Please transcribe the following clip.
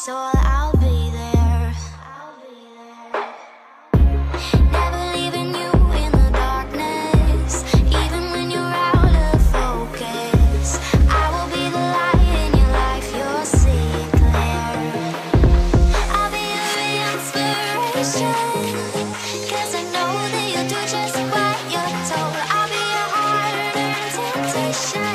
so I'll be there. I'll be there. Never leaving you in the darkness, even when you're out of focus. I will be the light in your life, you'll see it clear. I'll be your inspiration, cause I know that you'll do just what you're told. I'll be your heart and temptation.